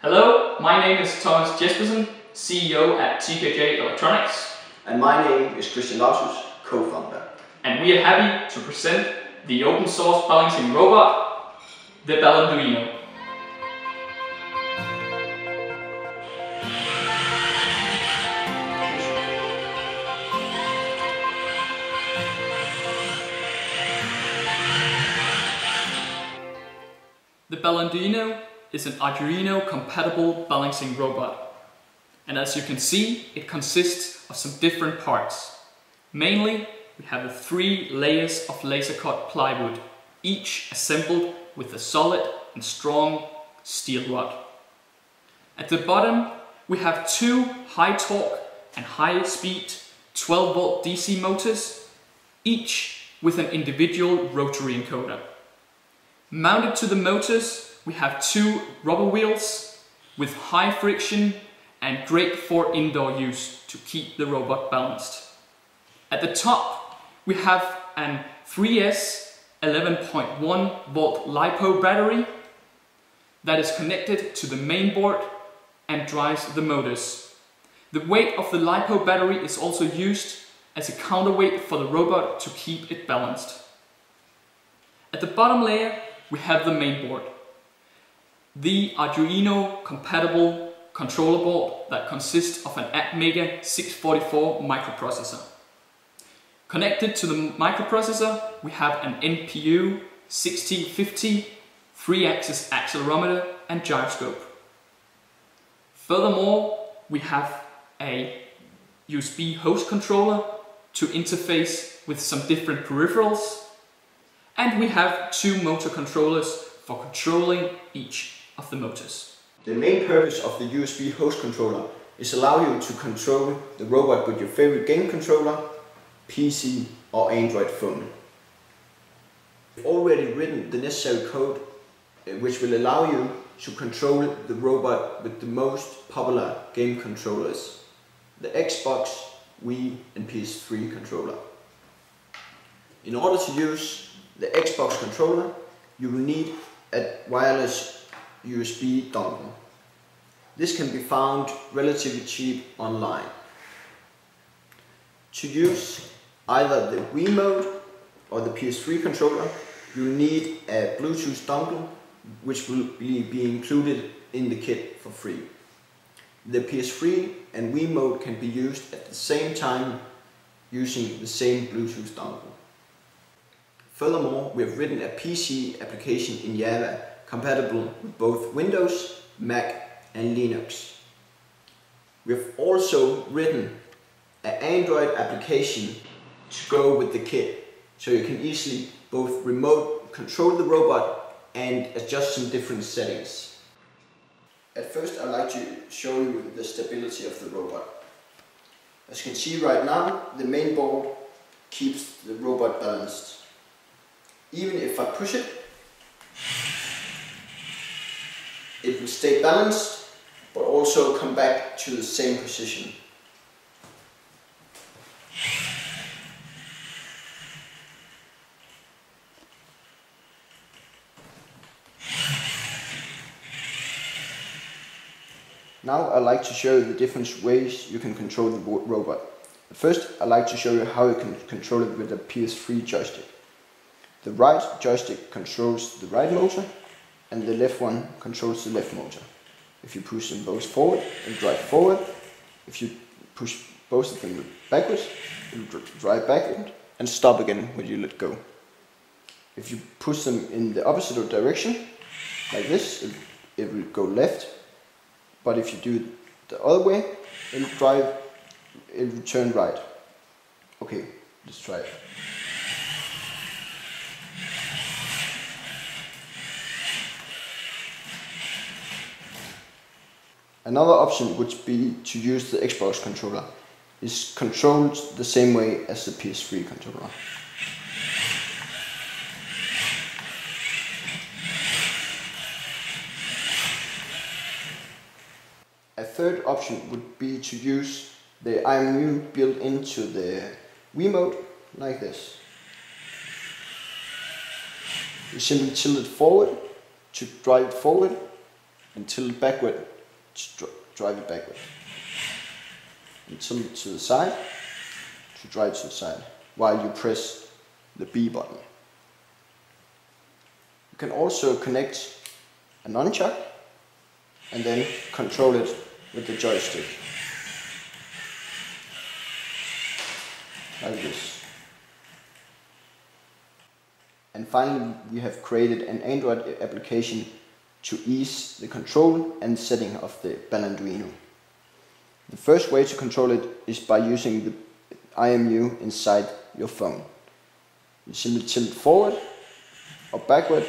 Hello, my name is Thomas Jespersen, CEO at TKJ Electronics. And my name is Kristian Lauszus, co-founder. And we are happy to present the open source balancing robot, the Balanduino. The Balanduino is an Arduino compatible balancing robot. And as you can see, it consists of some different parts. Mainly, we have the three layers of laser cut plywood, each assembled with a solid and strong steel rod. At the bottom, we have two high torque and high speed 12 volt DC motors, each with an individual rotary encoder. Mounted to the motors, we have two rubber wheels with high friction and great for indoor use to keep the robot balanced. At the top, we have an 3S 11.1 volt LiPo battery that is connected to the main board and drives the motors. The weight of the LiPo battery is also used as a counterweight for the robot to keep it balanced. At the bottom layer, we have the main board. The Arduino compatible controller board that consists of an Atmega 644 microprocessor. Connected to the microprocessor, we have an MPU 6050 3-axis accelerometer and gyroscope. Furthermore, we have a USB host controller to interface with some different peripherals and we have two motor controllers for controlling each of the motors. The main purpose of the USB host controller is allow you to control the robot with your favorite game controller, PC or Android phone. We've already written the necessary code uh, which will allow you to control the robot with the most popular game controllers, the Xbox, Wii and PS3 controller. In order to use the Xbox controller, you will need a wireless USB dongle. This can be found relatively cheap online. To use either the Wiimote or the PS3 controller, you need a Bluetooth dongle which will be, included in the kit for free. The PS3 and Wiimote can be used at the same time using the same Bluetooth dongle. Furthermore, we have written a PC application in Java compatible with both Windows, Mac and Linux. We have also written an Android application to go with the kit so you can easily both remote control the robot and adjust some different settings. At first I'd like to show you the stability of the robot. As you can see right now, the main board keeps the robot balanced. Even if I push it, it will stay balanced, but also come back to the same position. Now I'd like to show you the different ways you can control the robot. First, I'd like to show you how you can control it with a PS3 joystick. The right joystick controls the right motor and the left one controls the left motor. If you push them both forward, it'll drive forward. If you push both of them backwards, it'll drive backward and stop again when you let go. If you push them in the opposite direction, like this, it, it will go left. But if you do it the other way, it'll drive, it'll turn right. Okay, let's try it. Another option would be to use the Xbox controller. It's controlled the same way as the PS3 controller. A third option would be to use the IMU built into the Wiimote like this. You simply tilt it forward to drive it forward and tilt it backward drive it backward. And tilt to the side to drive to the side while you press the B button. You can also connect a Nunchuk and then control it with the joystick. Like this. And finally, we have created an Android application to ease the control and setting of the Balanduino. The first way to control it is by using the IMU inside your phone. You simply tilt forward or backward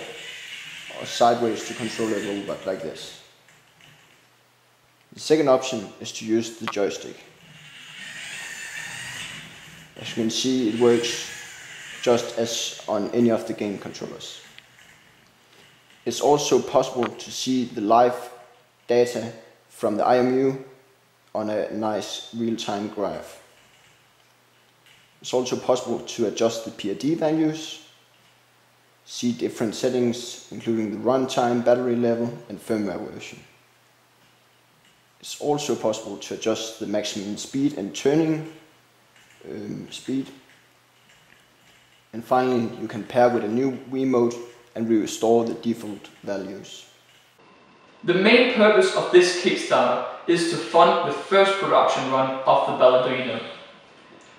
or sideways to control a robot like this. The second option is to use the joystick. As you can see, it works just as on any of the game controllers. It's also possible to see the live data from the IMU on a nice real-time graph. It's also possible to adjust the PID values, see different settings including the runtime, battery level and firmware version. It's also possible to adjust the maximum speed and turning um, speed. And finally, you can pair with a new Wiimote and restore the default values. The main purpose of this Kickstarter is to fund the first production run of the Balanduino.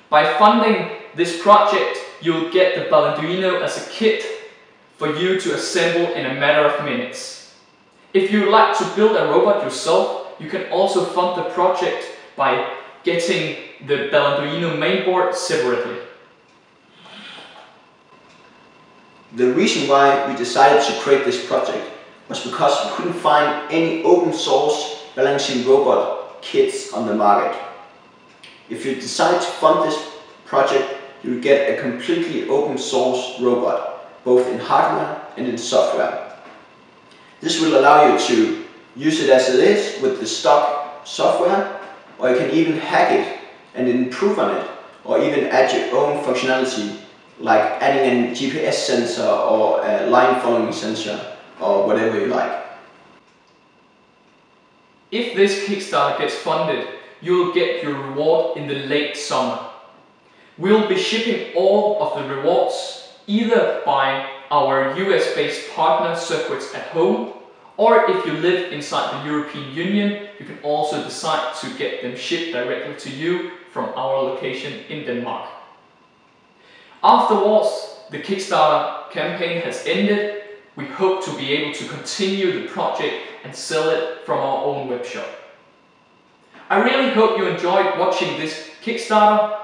By funding this project, you'll get the Balanduino as a kit for you to assemble in a matter of minutes. If you would like to build a robot yourself, you can also fund the project by getting the Balanduino mainboard separately. The reason why we decided to create this project was because we couldn't find any open source balancing robot kits on the market. If you decide to fund this project, you will get a completely open source robot, both in hardware and in software. This will allow you to use it as it is with the stock software, or you can even hack it and improve on it, or even add your own functionality like adding a GPS sensor or a line following sensor or whatever you like. If this Kickstarter gets funded, you'll get your reward in the late summer. We'll be shipping all of the rewards either by our US based partner Circuits at Home or if you live inside the European Union, you can also decide to get them shipped directly to you from our location in Denmark. Afterwards, the Kickstarter campaign has ended. We hope to be able to continue the project and sell it from our own webshop. I really hope you enjoyed watching this Kickstarter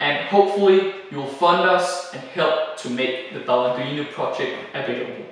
and hopefully you'll fund us and help to make the Balanduino project available.